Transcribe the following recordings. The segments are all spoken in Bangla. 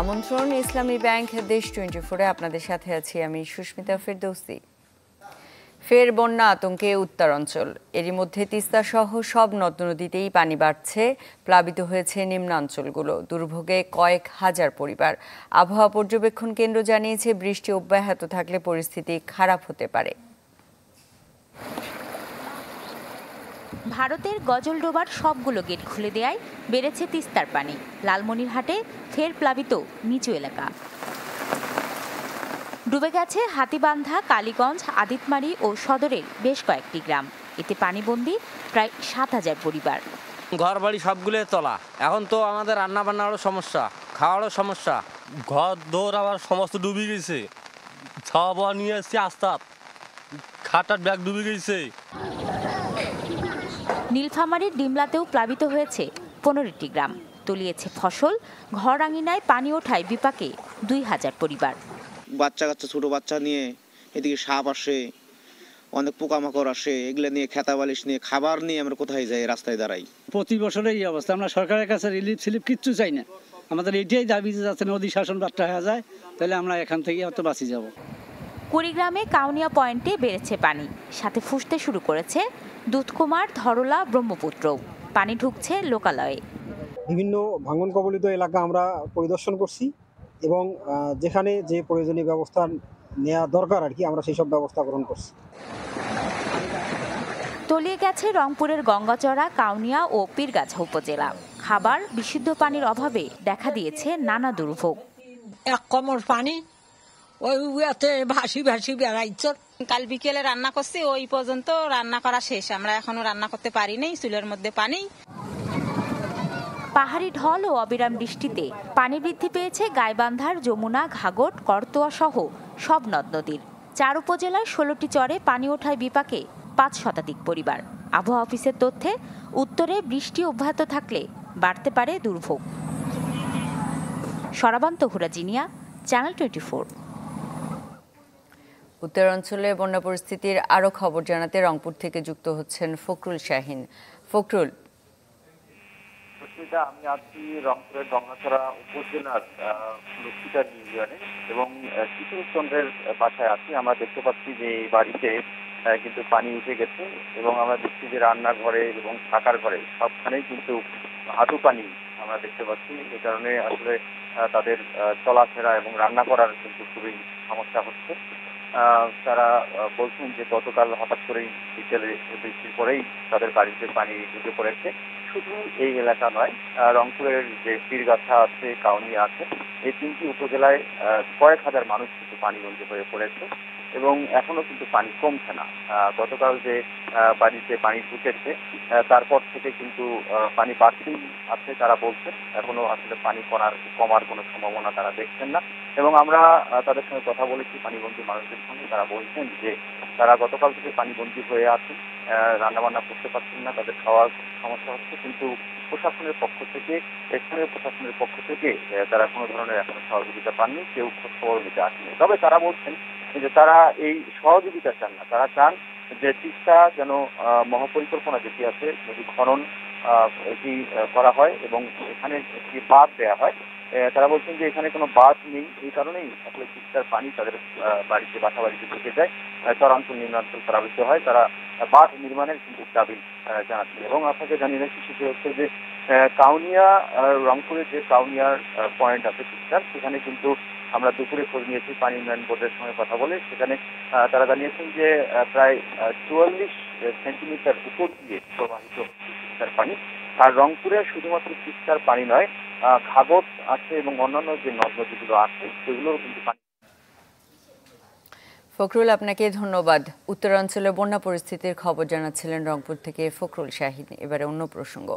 আমন্ত্রণ, ইসলামী ব্যাংক, দেশ টোয়েন্টি ফোরে আপনাদের সাথে আছি আমি সুস্মিতা ফেরদৌসি। ফের বন্যা আতঙ্কে উত্তর অঞ্চল। এরই মধ্যে তিস্তা সহ সব নদ নদীতেই পানি বাড়ছে, প্লাবিত হয়েছে নিম্নাঞ্চলগুলো। দুর্ভোগে কয়েক হাজার পরিবার। আবহাওয়া পর্যবেক্ষণ কেন্দ্র জানিয়েছে, বৃষ্টি অব্যাহত থাকলে পরিস্থিতি খারাপ হতে পারে। ভারতের গজলডোবার সবগুলো গেট খুলে দেয়ায় বেড়েছে তিস্তার পানি। লালমনিরহাটে ফের প্লাবিত নিচু এলাকা। ডুবে গেছে হাতিবান্ধা কালীগঞ্জ আদিতমারি ও সদরের বেশ কয়েকটি গ্রাম। এতে পানিবন্দী প্রায় সাত হাজার পরিবার। ঘর বাড়ি সবগুলো তলা। এখন তো আমাদের রান্না বান্নারও সমস্যা খাওয়ারও সমস্যা। ঘর দৌড় আবার সমস্ত ডুবে গেছে। ছাওয়া বাওয়া নিয়ে এসছি আস্তাত খাটার ব্যাগ ডুবে গেছে। নীলফামারীর ডিমলাতেও প্লাবিত হয়েছে পনেরোটি গ্রাম। তলিয়েছে ফসল ঘর আঙিনায় পানি ওঠায় বিপাকে দুই হাজার পরিবার। বাচ্চা কাচ্চা ছোট বাচ্চা নিয়ে এদিকে সাপ আসে অনেক পোকামাকড় আসে এগুলো নিয়ে খেতা বালিশ নিয়ে খাবার নিয়ে আমরা কোথায় যাই রাস্তায় দাঁড়াই। প্রতি বছরে এই অবস্থা। আমরা সরকারের কাছে রিলিফ সিলিফ কিচ্ছু চাই না। আমাদের এটাই দাবি যে যাতে নদী শাসন বার্তা হয়ে যায় তাহলে আমরা এখান থেকে হয়তো বাঁচি যাব। কুড়িগ্রামে কাউনিয়া পয়েন্টে বেড়েছে পানি। সাথে ফুসতে শুরু করেছে দুধকুমার ধরলা ব্রহ্মপুত্র। পানি ঢুকছে লোকালয়ে। বিভিন্ন ভাঙন কবলিত এলাকা আমরা পরিদর্শন করছি এবং যেখানে যে প্রয়োজনীয় ব্যবস্থা নেওয়া দরকার আর কি আমরা সেই সব ব্যবস্থা গ্রহণ করছি। তলিয়ে গেছে রংপুরের গঙ্গাচড়া কাউনিয়া ও পীরগাছা উপজেলা। খাবার বিশুদ্ধ পানির অভাবে দেখা দিয়েছে নানা দুর্ভোগ। এক কমর পানি ওই উয়াতে ভাসি ভাসি বেড়াইছে। কাল বিকেলে রান্না করছি ওই পর্যন্ত রান্না করা শেষ। আমরা এখনও রান্না করতে পারি নাই চুলের মধ্যে পানি। পাহাড়ি ঢল ও অবিরাম বৃষ্টিতে পানি বৃদ্ধি পেয়েছে গাইবান্ধার যমুনা ঘাগট করতোয়া সহ সব নদ নদীর। চার উপজেলার ষোলোটি চরে পানি ওঠায় বিপাকে পাঁচ শতাধিক পরিবার। আবহাওয়া অফিসের তথ্যে উত্তরে বৃষ্টি অব্যাহত থাকলে বাড়তে পারে দুর্ভোগ। সরাবান্ত হুরাজিনিয়া চ্যানেল টোয়েন্টি ফোর। উত্তরাঞ্চলে বন্যা পরিস্থিতির আরও খবর জানাতে রংপুর থেকে যুক্ত হচ্ছেন ফখরুল শাহিন। ফখরুল। আমি আছি রংপুরের গঙ্গাছড়া উপজেলার লক্ষ্মীটার ইউনিয়নে এবং কিশোর চন্দ্রের বাসায় আছি। আমরা দেখতে পাচ্ছি যে এই বাড়িতে কিন্তু পানি উঠে গেছে এবং আমরা দেখছি যে রান্নাঘরে এবং থাকার ঘরে সবখানেই কিন্তু হাঁটু পানি আমরা দেখতে পাচ্ছি। এই কারণে আসলে তাদের চলাফেরা এবং রান্না করার কিন্তু খুবই সমস্যা হচ্ছে। তারা বলছেন যে গতকাল হঠাৎ করেই বিকেলে বৃষ্টির পরেই তাদের বাড়িতে পানি ঢুকে পড়েছে। শুধু এই এলাকা নয় রংপুরের যে পীরগাছা আছে, কাউনিয়া আছে, এই তিনটি উপজেলায় কয়েক হাজার মানুষ কিন্তু পানি পানিবন্দী হয়ে পড়েছে। এবং এখনও কিন্তু পানি কমছে না। গতকাল যে বাড়িতে পানি ঢুকেছে তারপর থেকে কিন্তু পানি বাড়তেই আছে তারা বলছেন এখনও আসলে পানি করার, কমার কোনো সম্ভাবনা তারা দেখছেন না। এবং আমরা তাদের সঙ্গে কথা বলেছি, পানিবন্দী মানুষদের সঙ্গে। তারা বলছেন যে, তারা গতকাল থেকে পানিবন্দী হয়ে আছেন। রান্না বান্না করতে পারছেন না, তাদের খাওয়ার সমস্যা হচ্ছে। কিন্তু প্রশাসনের পক্ষ থেকে, স্থানীয় প্রশাসনের পক্ষ থেকে তারা কোনো ধরনের এখনও সহযোগিতা পাননি, কেউ খোঁজ খবর নিতে আসেনি। তবে তারা বলছেন যে তারা এই সহযোগিতা চান না। তারা চান যে তিস্তা যেন মহাপরিকল্পনা যেটি আছে যদি খনন এটি করা হয় এবং এখানে একটি বাঁধ দেওয়া হয় তারা বলছেন যে এখানে কোনো বাঁধ নেই এই কারণেই আসলে তিস্তার পানি তাদের বাড়িতে বাসা বাড়িতে ঢুকে যায় চরাঞ্চল নিম্নাঞ্চল প্লাবিত হয় তারা বাঁধ নির্মাণের কিন্তু দাবি আহ, জানাচ্ছেন এবং আপনাকে জানিয়ে রাখি সেটি হচ্ছে যে কাউনিয়া রংপুরের যে কাউনিয়ার পয়েন্ট আছে তিস্তার সেখানে কিন্তু আমরা দুপুরে খোঁজ নিয়েছি, পানি উন্নয়ন বোর্ডের সঙ্গে কথা বলে। সেখানে তারা জানিয়েছেন যে প্রায় চুয়াল্লিশ সেন্টিমিটার উপর দিয়ে প্রবাহিত পানি। আর রংপুরে শুধুমাত্র তিস্তার পানি নয় ঘাগট আছে এবং অন্যান্য যে নদ নদীগুলো আছে, সেগুলোও কিন্তু পানি ফখরুল, আপনাকে ধন্যবাদ। উত্তরাঞ্চলে বন্যা পরিস্থিতির খবর জানাচ্ছিলেন রংপুর থেকে ফখরুল শাহিন। এবারে অন্য প্রসঙ্গ।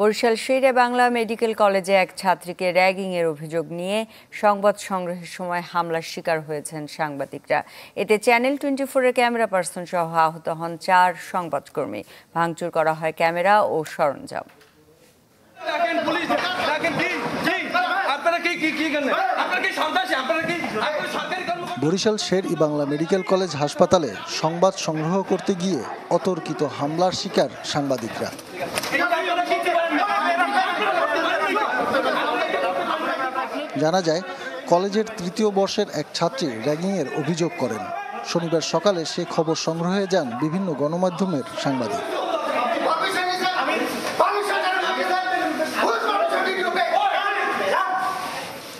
বরিশাল শেরে বাংলা মেডিকেল কলেজে এক ছাত্রীকে র্যাগিং এর অভিযোগ নিয়ে সংবাদ সংগ্রহের সময় হামলার শিকার হয়েছেন সাংবাদিকরা। এতে চ্যানেল টোয়েন্টি ফোরের ক্যামেরা পার্সন সহ আহত হন চার সংবাদকর্মী। ভাঙচুর করা হয় ক্যামেরা ও সরঞ্জাম। বরিশাল শের ই বাংলা মেডিকেল কলেজ হাসপাতালে সংবাদ সংগ্রহ করতে গিয়ে অতর্কিত হামলার শিকার সাংবাদিকরা। জানা যায়, কলেজের তৃতীয় বর্ষের এক ছাত্রী র্যাগিংয়ের অভিযোগ করেন। শনিবার সকালে সে খবর সংগ্রহে যান বিভিন্ন গণমাধ্যমের সাংবাদিক।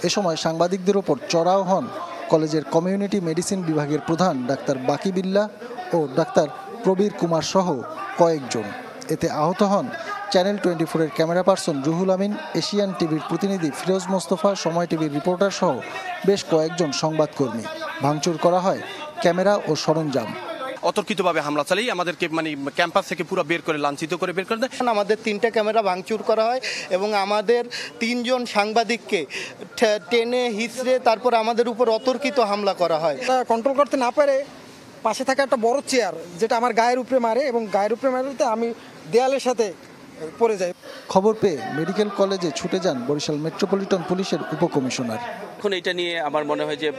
এ সময় সাংবাদিকদের ওপর চড়াও হন কলেজের কমিউনিটি মেডিসিন বিভাগের প্রধান ডাক্তার বাকি বিল্লা ও ডাক্তার প্রবীর কুমার সহ কয়েকজন। এতে আহত হন চ্যানেল টোয়েন্টি ফোরের camera person Ruhul Amin, Asian টিভির প্রতিনিধি ফিরোজ মোস্তফা, সময় টিভির রিপোর্টার সহ বেশ কয়েকজন সংবাদকর্মী। ভাঙচুর করা হয় ক্যামেরা ও সরঞ্জাম। অতর্কিতভাবে হামলা চালিয়ে আমাদেরকে মানে ক্যাম্পাস থেকে পুরো বের করে লাঞ্ছিত করে বের করে দেয়। আমাদের তিনটা ক্যামেরা ভাঙচুর করা হয় এবং আমাদের তিনজন সাংবাদিককে ঠে- টেনে হিসড়ে তারপর আমাদের উপর অতর্কিত হামলা করা হয়। কন্ট্রোল করতে না পারে পাশে থাকা একটা বড় চেয়ার যেটা আমার গায়ের উপরে মারে এবং গায়ের উপরে মারতে আমি দেয়ালের সাথে পড়ে যাই। খবর পেয়ে মেডিকেল কলেজে ছুটে যান বরিশাল মেট্রোপলিটন পুলিশের উপকমিশনার। এখন এটা নিয়ে আমার মনে হয় যে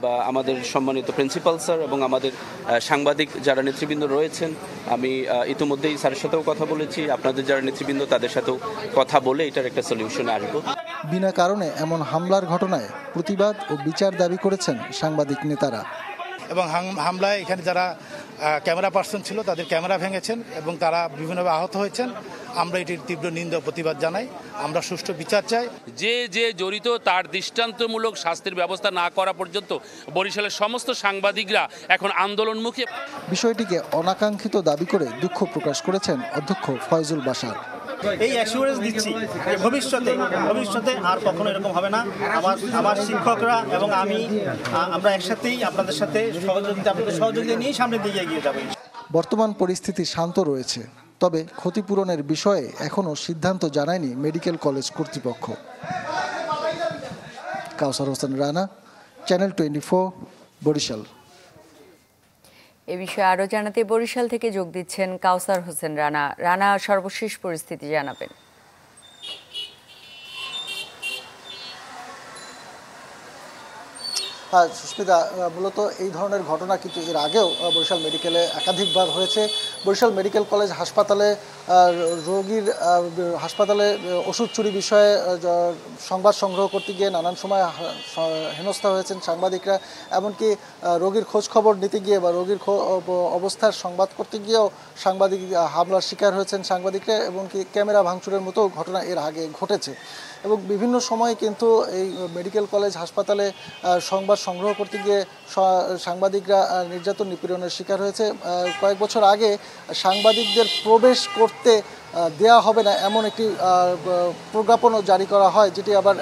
বা আমাদের সম্মানিত প্রিন্সিপাল স্যার এবং আমাদের সাংবাদিক যারা নেতৃবৃন্দ রয়েছেন আমি ইতিমধ্যেই স্যারের সাথেও কথা বলেছি আপনাদের যারা নেতৃবৃন্দ তাদের সাথেও কথা বলে এটার একটা সলিউশনে আসব। বিনা কারণে এমন হামলার ঘটনায় প্রতিবাদ ও বিচার দাবি করেছেন সাংবাদিক নেতারা। এবং হাম- হামলায় এখানে যারা ক্যামেরা পার্সন ছিল তাদের ক্যামেরা ভেঙেছেন এবং তারা বিভিন্নভাবে আহত হয়েছেন। আমরা এটির তীব্র নিন্দা প্রতিবাদ জানাই। আমরা সুষ্ঠু বিচার চাই। যে যে জড়িত তার দৃষ্টান্তমূলক শাস্তির ব্যবস্থা না করা পর্যন্ত বরিশালের সমস্ত সাংবাদিকরা এখন আন্দোলনমুখী। বিষয়টিকে অনাকাঙ্ক্ষিত দাবি করে দুঃখ প্রকাশ করেছেন অধ্যক্ষ ফয়জুল বাসার এই অ্যাসুরেন্স দিচ্ছি। যে ভবিষ্যতে ভবিষ্যতে আর কখনো এরকম হবে না। আমার আমার শিক্ষকরা এবং আমি আমরা একসাথেই আপনাদের সাথে সহযোগিতা আপনাদের সহযোগিতা নিয়েই সামনে দিকে এগিয়ে যাব। বর্তমান পরিস্থিতি শান্ত রয়েছে। তবে ক্ষতিপূরণের বিষয়ে এখনও সিদ্ধান্ত জানায়নি মেডিকেল কলেজ কর্তৃপক্ষ। Kausar Hossain Rana, channel twenty Barishal. এ বিষয়ে আরও জানাতে বরিশাল থেকে যোগ দিচ্ছেন কাউসার হোসেন রানা। রানা, সর্বশেষ পরিস্থিতি জানাবেন। সুস্মিতা আহ, মূলত এই ধরনের ঘটনা কিন্তু এর আগেও বরিশাল মেডিকেলে একাধিকবার হয়েছে। বরিশাল মেডিকেল কলেজ হাসপাতালে রোগীর হাসপাতালে ওষুধ চুরি বিষয়ে সংবাদ সংগ্রহ করতে গিয়ে নানান সময় হেনস্থা হয়েছেন সাংবাদিকরা এমনকি রোগীর খোঁজ খবর নিতে গিয়ে বা রোগীর অবস্থার সংবাদ করতে গিয়েও সাংবাদিক হামলার শিকার হয়েছেন সাংবাদিকরা এবং কি ক্যামেরা ভাঙচুরের মতো ঘটনা এর আগে ঘটেছে। এবং বিভিন্ন সময় কিন্তু এই মেডিকেল কলেজ হাসপাতালে সংবাদ সংগ্রহ করতে গিয়ে সাংবাদিকরা নির্যাতন নিপীড়নের শিকার হয়েছে। কয়েক বছর আগে সাংবাদিকদের প্রবেশ করতে দেয়া হবে না এমন একটি প্রজ্ঞাপনও জারি করা হয়, যেটি আবার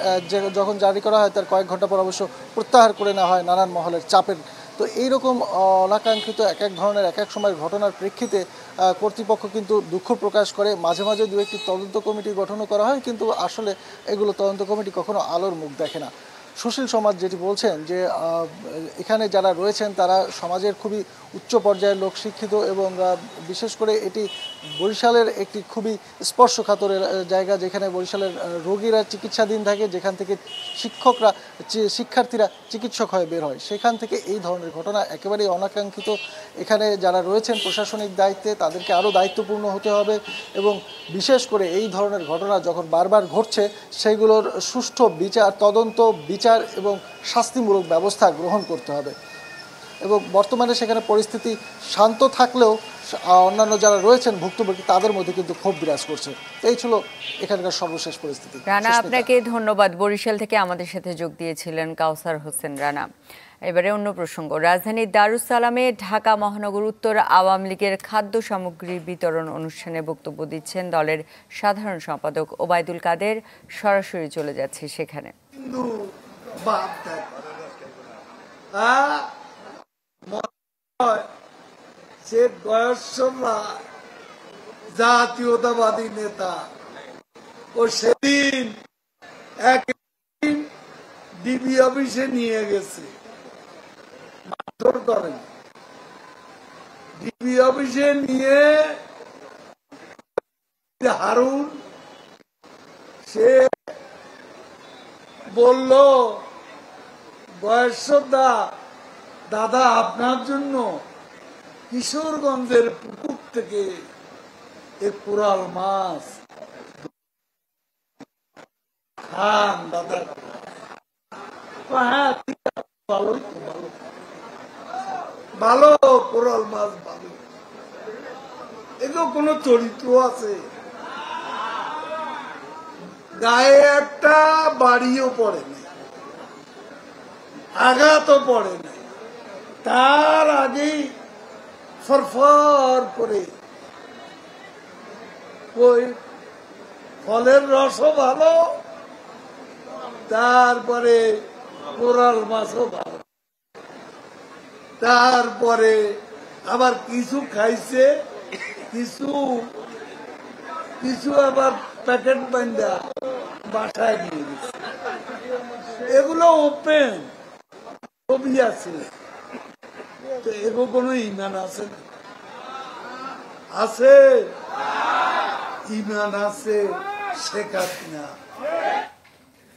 যখন জারি করা হয় তার কয়েক ঘণ্টা পর অবশ্য প্রত্যাহার করে নেওয়া হয় নানান মহলের চাপের। তো এইরকম অনাকাঙ্ক্ষিত এক এক ধরনের, এক এক সময়ের ঘটনার প্রেক্ষিতে কর্তৃপক্ষ কিন্তু দুঃখ প্রকাশ করে। মাঝে মাঝে দু একটি তদন্ত কমিটি গঠনও করা হয়, কিন্তু আসলে এগুলো তদন্ত কমিটি কখনো আলোর মুখ দেখে না। সুশীল সমাজ যেটি বলছেন যে এখানে যারা রয়েছেন তারা সমাজের খুবই উচ্চ পর্যায়ের লোক শিক্ষিত এবং বিশেষ করে এটি বরিশালের একটি খুবই স্পর্শকাতর জায়গা যেখানে বরিশালের রোগীরা চিকিৎসাধীন থাকে, যেখান থেকে শিক্ষকরা শিক্ষার্থীরা চিকিৎসক হয়ে বের হয়। সেখান থেকে এই ধরনের ঘটনা একেবারেই অনাকাঙ্ক্ষিত। এখানে যারা রয়েছেন প্রশাসনিক দায়িত্বে, তাদেরকে আরও দায়িত্বপূর্ণ হতে হবে এবং বিশেষ করে এই ধরনের ঘটনা যখন বারবার ঘটছে, সেগুলোর সুষ্ঠু বিচার, তদন্ত, বিচার এবং শাস্তিমূলক ব্যবস্থা গ্রহণ করতে হবে। এবং বর্তমানে সেখানে পরিস্থিতি শান্ত থাকলেও অন্যান্য যারা রয়েছেন ভুক্তভোগী তাদের মধ্যে কিন্তু ক্ষোভ বিরাজ করছে। এই ছিল এখানকার সর্বশেষ পরিস্থিতি। রানা আপনাকে ধন্যবাদ। বরিশাল থেকে আমাদের সাথে যোগ দিয়েছিলেন কাউসার হোসেন রানা। এবারে অন্য প্রসঙ্গ। রাজধানীর দারুস সালামে ঢাকা মহানগর উত্তর আওয়ামী লীগের খাদ্য সামগ্রী বিতরণ অনুষ্ঠানে বক্তব্য দিচ্ছেন দলের সাধারণ সম্পাদক ওবায়দুল কাদের। সরাসরি চলে যাচ্ছে সেখানে। সে গয়েশ্বররা জাতীয়তাবাদী নেতা। ও সেদিন একদিন ডিবি অফিসে নিয়ে গেছে। মারধর করেন। ডিবি অফিসে নিয়ে হারুন, সে বলল বয়সদা দাদা, আপনার জন্য কিশোরগঞ্জের পুকুর থেকে এ মাছ খান, দাদা। হ্যাঁ ভালোই তো ভালো ভালো। কোরাল মাছ ভালো। এগুলো কোনো চরিত্র আছে? গায়ে একটা বাড়িও পড়ে না আঘাতও পড়ে না তার আগেই ফরফর করে। ওই ফলের রসও ভালো, তারপরে কোরাল মাছও ভালো। তারপরে আবার কিছু খাইছে, কিছু কিছু আবার প্যাকেট বান্ধা বাসায় নিয়ে গেছে। এগুলো ওপেন ছবি আছে। তো এগো কোনো ইমান আছে? আছে? ইমান আছে শেখাত না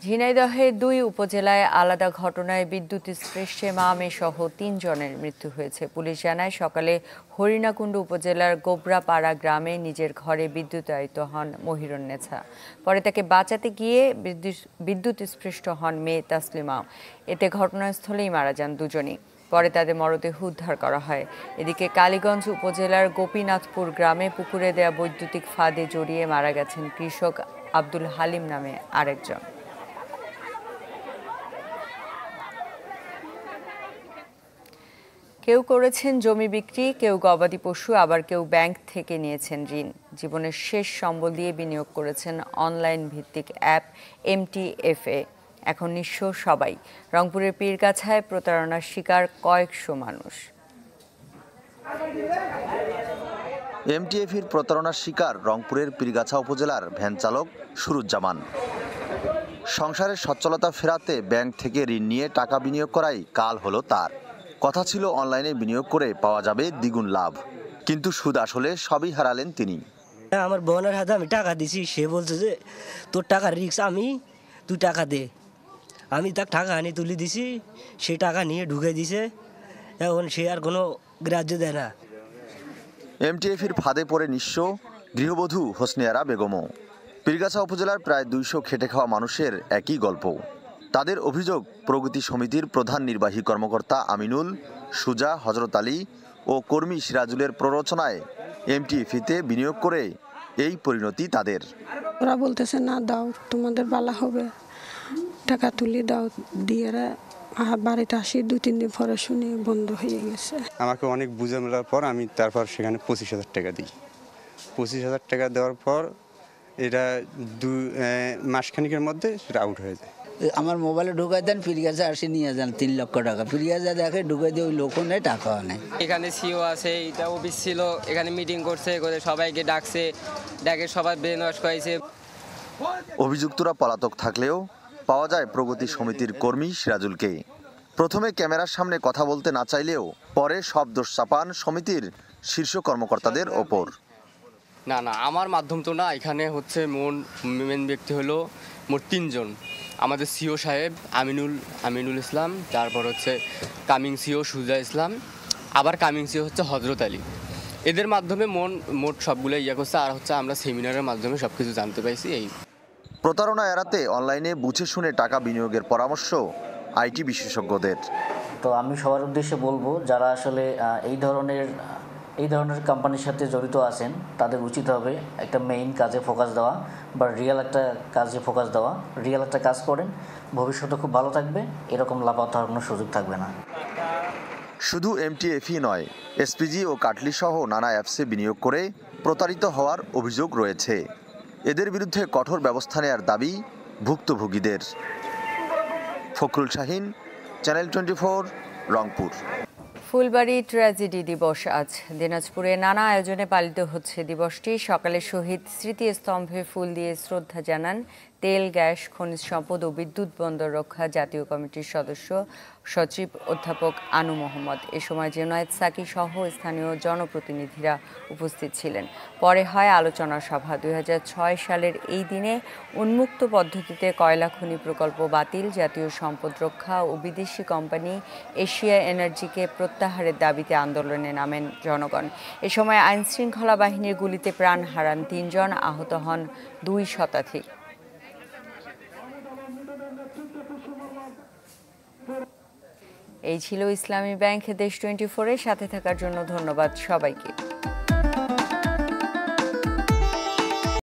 ঝিনাইদহের দুই উপজেলায় আলাদা ঘটনায় বিদ্যুৎ স্পৃষ্টে মামে সহ তিনজনের মৃত্যু হয়েছে। পুলিশ জানায়, সকালে হরিণাকুণ্ড উপজেলার গোবরাপাড়া গ্রামে নিজের ঘরে বিদ্যুতায়িত হন মহিরুন্নেছা পরে তাকে বাঁচাতে গিয়ে বিদ্যুৎ- স্পৃষ্ট হন মেয়ে তাসলিমাও এতে ঘটনাস্থলেই মারা যান দুজনই। পরে তাদের মরদেহ উদ্ধার করা হয়। এদিকে কালীগঞ্জ উপজেলার গোপীনাথপুর গ্রামে পুকুরে দেয়া বৈদ্যুতিক ফাঁদে জড়িয়ে মারা গেছেন কৃষক আব্দুল হালিম নামে আরেকজন। কেউ করেছেন জমি বিক্রি, কেউ গবাদি পশু, আবার কেউ ব্যাংক থেকে নিয়েছেন ঋণ। জীবনের শেষ সম্বল দিয়ে বিনিয়োগ করেছেন অনলাইন ভিত্তিক অ্যাপ এমটিএফএ। এখন নিঃস্ব সবাই। রংপুরের পীরগাছায় প্রতারণার শিকার কয়েকশো মানুষ। এমটিএফির প্রতারণার শিকার রংপুরের পীরগাছা উপজেলার ভ্যান চালক সুরুজ্জামান। সংসারের সচ্ছলতা ফেরাতে ব্যাংক থেকে ঋণ নিয়ে টাকা বিনিয়োগ করাই কাল হলো তার। কথা ছিল অনলাইনে বিনিয়োগ করে পাওয়া যাবে দ্বিগুণ লাভ। কিন্তু সুদ আসলে সবই হারালেন তিনি। হ্যাঁ, আমার বোনের হাতে আমি টাকা দিছি সে বলছে যে তোর টাকা রিক্স আমি তুই টাকা দে। আমি তাকে টাকা আনি তুলে দিছি সে টাকা নিয়ে ঢুকে দিছে। এখন সে আর কোনো গ্রাহ্য দেয় না। এমটিএফির ফাঁদে পড়ে নিঃস্ব গৃহবধূ হোসনিয়ারা বেগমও। পীরগাছা উপজেলার প্রায় দুইশো খেটে খাওয়া মানুষের একই গল্প। তাদের অভিযোগ প্রগতি সমিতির প্রধান নির্বাহী কর্মকর্তা আমিনুল সুজা হজরত আলী ও কর্মী সিরাজুলের প্ররোচনায় এমটিএফিতে বিনিয়োগ করে এই পরিণতি তাদের। ওরা বলতেছে না দাও তোমাদের বালা হবে। টাকা তুলে দাও দিয়ে বাড়িতে আসি দু তিন দিন পরে শুনি বন্ধ হয়ে গেছে। আমাকে অনেক বুঝে মেলার পর আমি তারপর সেখানে পঁচিশ হাজার টাকা দিই। পঁচিশ হাজার টাকা দেওয়ার পর এটা দু মাসখানিকের মধ্যে সেটা আউট হয়ে যায়। আমার মোবাইলে ঢুকাই দেন ফিরিয়াজে আসি নিয়ে যান তিন লক্ষ টাকা। ফিরিয়াজে দেখে ঢুকাই দিয়ে ওই লোকও নেই টাকাও নেই। এখানে সিও আছে এটা অফিস ছিল এখানে মিটিং করছে করে সবাইকে ডাকছে ডাকে সবাই ব্রেন ওয়াশ করাইছে। অভিযুক্তরা পলাতক থাকলেও পাওয়া যায় প্রগতি সমিতির কর্মী সিরাজুলকে। প্রথমে ক্যামেরার সামনে কথা বলতে না চাইলেও পরে সব দোষ চাপান সমিতির শীর্ষ কর্মকর্তাদের ওপর। না না, আমার মাধ্যম তো না, এখানে হচ্ছে মন, মেন ব্যক্তি হলো মোট তিনজন। আমাদের সিও সাহেব, আমিনুল আমিনুল ইসলাম, তারপর হচ্ছে কামিং সিও সুজা ইসলাম, আবার কামিং সিও হচ্ছে হজরত আলী। এদের মাধ্যমে মন, মোট সবগুলো ইয়ে করছে, আর হচ্ছে আমরা সেমিনারের মাধ্যমে সব কিছু জানতে পাইছি, এই। প্রতারণা এড়াতে অনলাইনে বুঝে শুনে টাকা বিনিয়োগের পরামর্শ আইটি বিশেষজ্ঞদের। তো আমি সবার উদ্দেশ্যে বলব যারা আসলে এই ধরনের এই ধরনের কোম্পানির সাথে জড়িত আছেন তাদের উচিত হবে একটা মেইন কাজে ফোকাস দেওয়া বা রিয়েল একটা কাজে ফোকাস দেওয়া। রিয়েল একটা কাজ করেন ভবিষ্যতে খুব ভালো থাকবে এরকম লাভ হওয়ার কোনো সুযোগ থাকবে না। শুধু এমটিএফই নয় এসপিজি ও কাটলি সহ নানা অ্যাপসে বিনিয়োগ করে প্রতারিত হওয়ার অভিযোগ রয়েছে। এদের বিরুদ্ধে কঠোর ব্যবস্থা নেওয়ার দাবি ভুক্তভোগীদের। Fakhrul Shahin, channel twenty four, Rangpur. Phulbari tragedy দিবস আজ। দিনাজপুরে নানা আয়োজনে পালিত হচ্ছে দিবসটি। সকালে শহীদ স্মৃতিস্তম্ভে ফুল দিয়ে শ্রদ্ধা জানান তেল, গ্যাস, খনিজ সম্পদ ও বিদ্যুৎ বন্দর রক্ষা জাতীয় কমিটির সদস্য সচিব অধ্যাপক আনু মোহাম্মদ। এ সময় জেনায়েত সাকি সহ স্থানীয় জনপ্রতিনিধিরা উপস্থিত ছিলেন। পরে হয় আলোচনা সভা। দুই হাজার ছয় সালের এই দিনে উন্মুক্ত পদ্ধতিতে কয়লা খনি প্রকল্প বাতিল। জাতীয় সম্পদ রক্ষা ও বিদেশি কোম্পানি এশিয়া এনার্জিকে প্রত্যাহারের দাবিতে আন্দোলনে নামেন জনগণ। এ সময় আইনশৃঙ্খলা বাহিনীর গুলিতে প্রাণ হারান তিনজন। আহত হন দুই শতাধিক। এই ছিল ইসলামী ব্যাংক দেশ টোয়েন্টি ফোরের সাথে থাকার জন্য ধন্যবাদ সবাইকে।